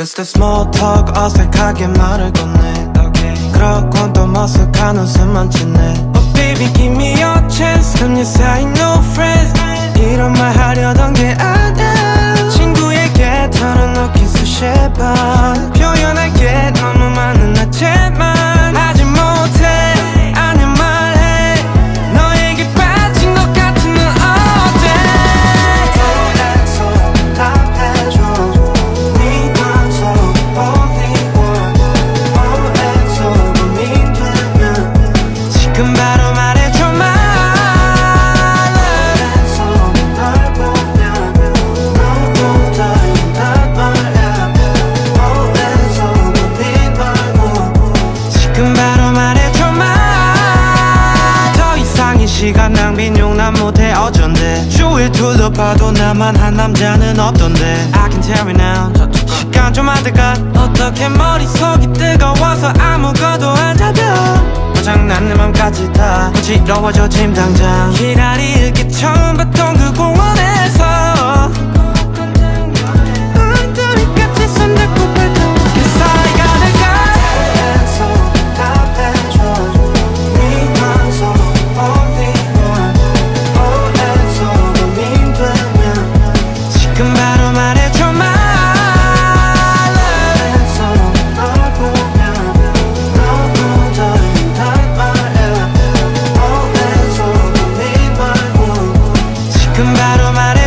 Just a small talk 어색하게 말을 건네 그렇곤 또 머쓱한 웃음만 짓네 Oh baby give me your chance I'm your side no friends 이런 말 하려던 게 줘 my 더 이상의 시간 낭비 용납 못해 어쩐데 주위에 둘러봐도 나만 한 남자는 없던데 I can tell you now 시간 좀 안될까? 어떻게 머릿속이 뜨거 맘까지 다 어지러워져 지금 당장. 기다릴 게 처음 봤던 battle my